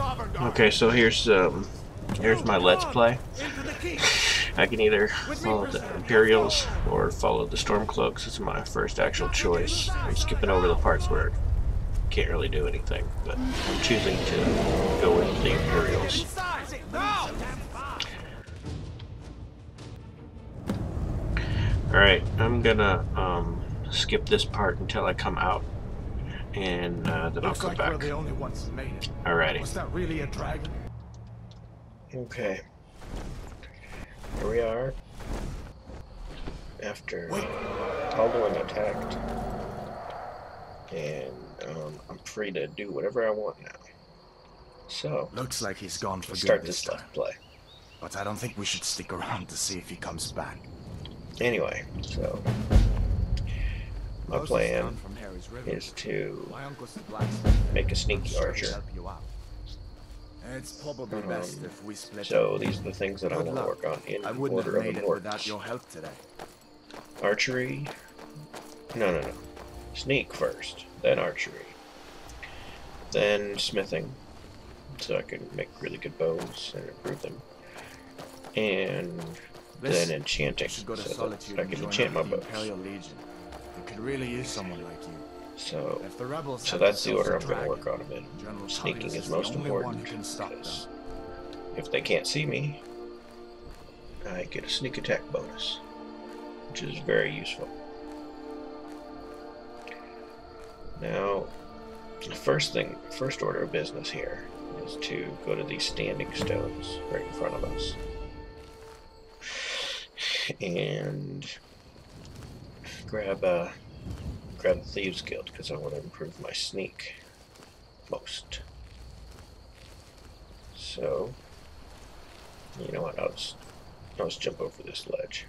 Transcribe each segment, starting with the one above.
Okay, so here's um, here's my let's play. I can either follow the Imperials or follow the Stormcloaks. Is my first actual choice. I'm skipping over the parts where I can't really do anything, but I'm choosing to go with the Imperials. Alright, I'm gonna um, skip this part until I come out, and uh, then Looks I'll come like we're the only ones who made it. Alrighty. Was that really a dragon? Okay. Here we are. After Wait. Alduin attacked. And um, I'm free to do whatever I want now. So, Looks like he's gone for good start this this time. stuff play. But I don't think we should stick around to see if he comes back. Anyway, so my plan is to My uncle's a make a sneaky archer. help you out. It's probably Um, best if we split So these are the things that I Good want to work on in I wouldn't order have of made it without importance. your help today. Archery. No, no, no. Sneak first, then archery, then smithing, so I can make really good bows and improve them, and Listen, then enchanting, You should go to so I can enchant my bows. The Imperial Legion. We could really use someone like you. So, If the rebels so that's the order I'm going to work on them in. General Sneaking Tullius is most important can stop them. because if they can't see me, I get a sneak attack bonus, which is very useful. Now, the first thing, first order of business here is to go to these standing stones right in front of us. And grab a grab the thieves guild because I want to improve my sneak most. So, you know what? I'll just, I'll just jump over this ledge.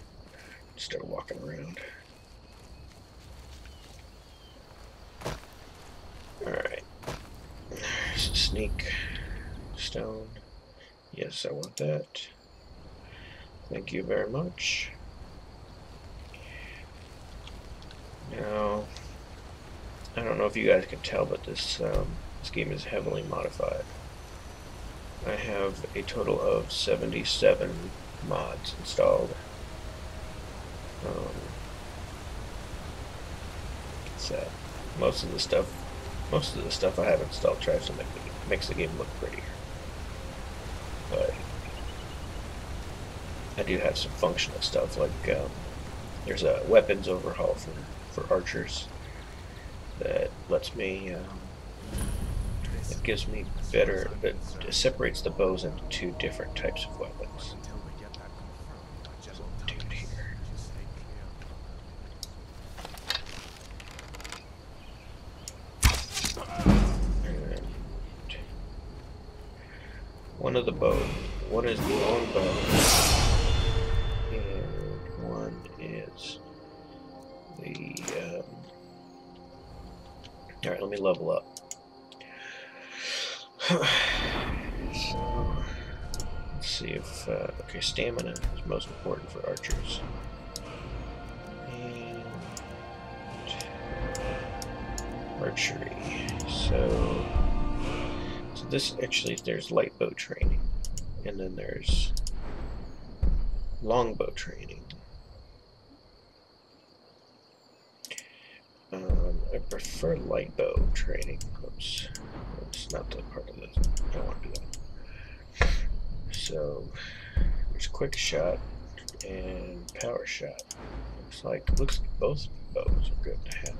Start walking around. Alright. There's a sneak stone. Yes, I want that. Thank you very much. Now, I don't know if you guys can tell, but this um, this game is heavily modified. I have a total of 77 mods installed. Um, so most of the stuff, most of the stuff I have installed tries to make the, makes the game look prettier. But I do have some functional stuff like um, there's a weapons overhaul for for archers lets me. Um, it gives me better. It separates the bows into two different types of weapons. One of the bow, one is the long bow, let me level up. so, let's see if uh, okay, stamina is most important for archers. And archery. So, so this actually there's light bow training, and then there's longbow training. Um, I prefer light bow training. Oops, that's not the part of this. I don't want to do that. So there's quick shot and power shot. Looks like looks like both bows are good to have.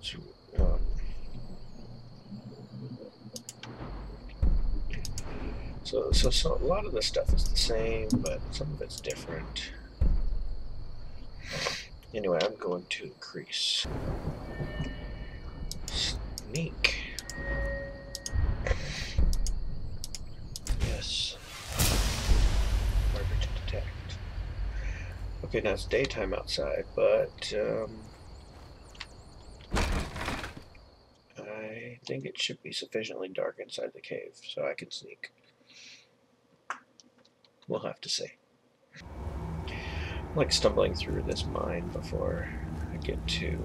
So, um, so, so, so a lot of the stuff is the same, but some of it's different. Anyway, I'm going to increase sneak. Yes. Margaret detect. Okay, now it's daytime outside, but um, I think it should be sufficiently dark inside the cave, so I can sneak. We'll have to see. Like stumbling through this mine before I get to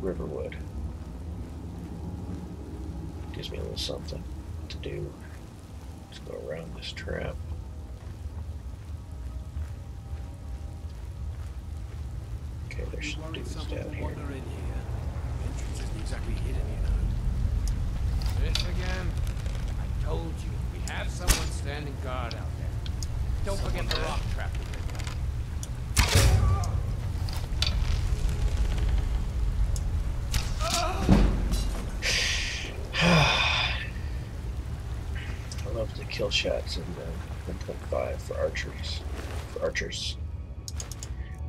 Riverwood. Gives me a little something. to do. Let's go around this trap. Okay, there's dudes down here. This again? I told you, we have someone standing guard out there. Don't forget the rock trap The kill shots the 1.5 for archers. For archers,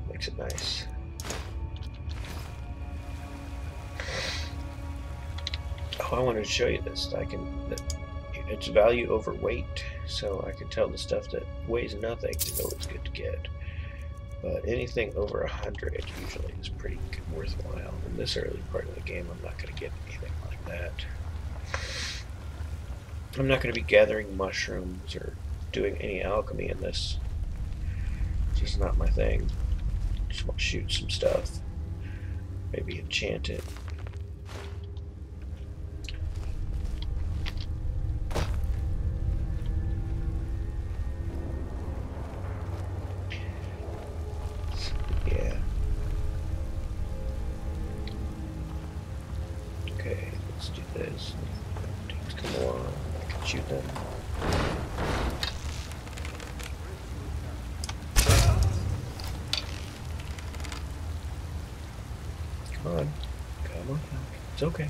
makes it nice. Oh, I wanted to show you this. I can. It's value over weight, so I can tell the stuff that weighs nothing is always good to get. But anything over a hundred usually is pretty worthwhile. In this early part of the game, I'm not going to get anything like that. I'm not going to be gathering mushrooms or doing any alchemy in this. It's just not my thing. Just want to shoot some stuff. Maybe enchant it. Shoot them. Come on. Come on. It's okay.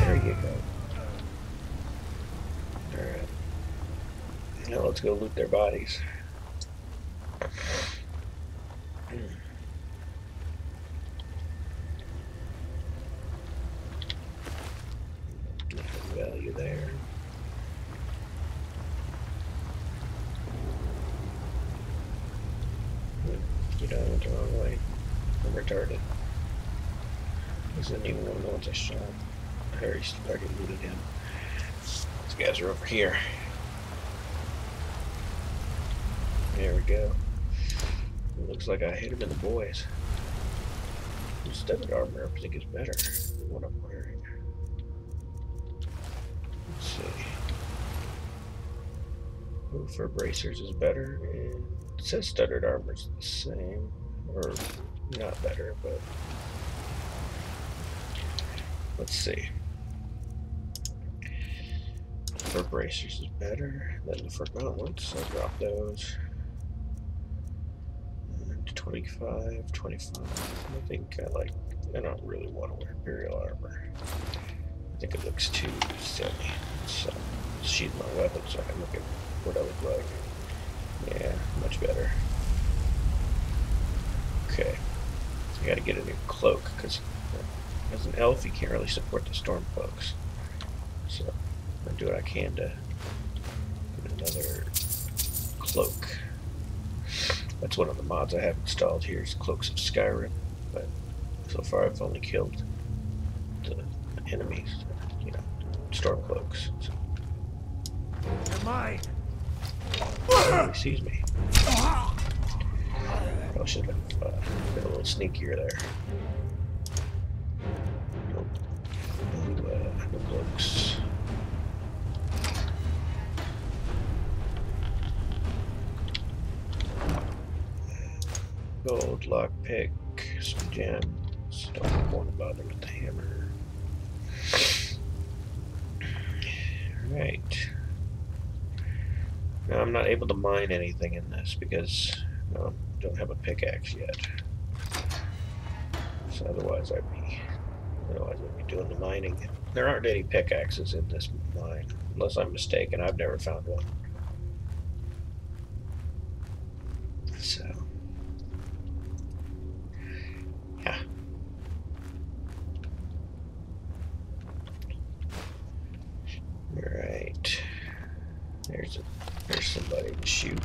There you go. Alright. Now let's go loot their bodies. Hmm. Nothing value there. You know, I went the wrong way. I'm retarded. This isn't even one of the ones I shot. I already started looting him. These guys are over here. There we go. It looks like I hit him in the boys. The studded armor I think is better than what I'm wearing. Let's see. Oh, fur bracers is better, and it says studded armor's the same, or not better, but let's see. Fur bracers is better than the fur gauntlets. I'll drop those. And 25, 25. I think I like. I don't really want to wear Imperial armor. I think it looks too silly. So, sheath my weapon so I can look at what I look like. Yeah, much better. Okay. I gotta get a new cloak, because as an elf, you can't really support the storm cloaks. So, I'll do what I can to get another cloak. That's one of the mods I have installed here is Cloaks of Skyrim, but so far I've only killed the enemies, you know, storm cloaks. So You're mine! he sees me. Probably should have uh, been a little sneakier there. Nope. No, uh, no cloaks. Gold, lockpick, some gems. Don't want to bother with the hammer. Alright. Now I'm not able to mine anything in this because I don't have a pickaxe yet. So otherwise I'd be otherwise I'd be doing the mining. There aren't any pickaxes in this mine, unless I'm mistaken. I've never found one. So yeah. Alright. There's somebody to shoot.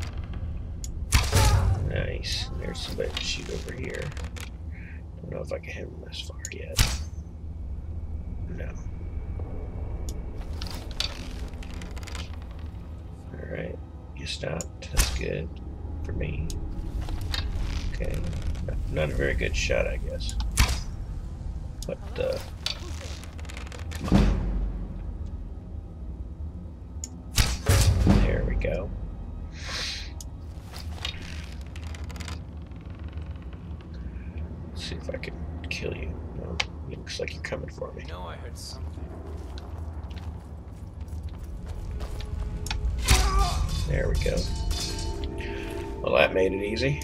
Nice. There's somebody to shoot over here. I don't know if I can hit him this far yet. No. Alright. You stopped. That's good for me. Okay. Not, not a very good shot, I guess. But, uh. Come on. Go. Let's see if I can kill you. No, it looks like you're coming for me. Know I heard something. There we go. Well, that made it easy.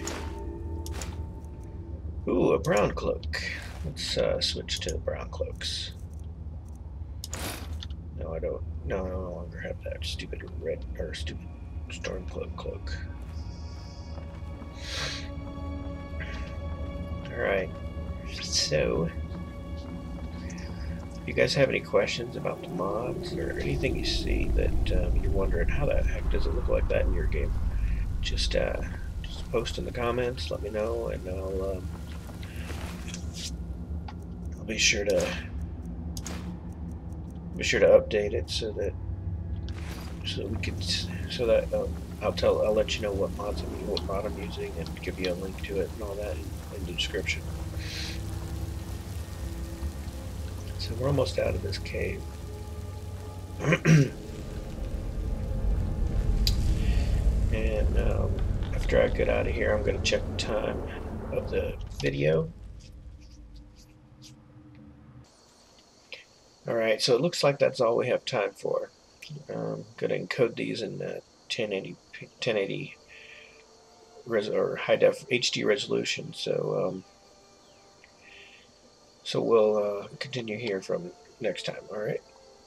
Ooh, a brown cloak. Let's uh, switch to brown cloaks. Don't. No, I no longer have that stupid red or stupid storm cloak cloak. All right. So, if you guys have any questions about the mods or anything you see that um, you're wondering how the heck does it look like that in your game? Just uh, just post in the comments. Let me know, and I'll um, I'll be sure to be sure to update it so that so we can so that um, I'll tell I'll let you know what mods I'm what mod I'm using and give you a link to it and all that in, in the description. So we're almost out of this cave. and um, after I get out of here, I'm going to check the time of the video. Alright, so it looks like that's all we have time for. Um, going to encode these in uh, 1080, 1080 res or high def HD resolution. So um, so we'll uh, continue here from next time. All right.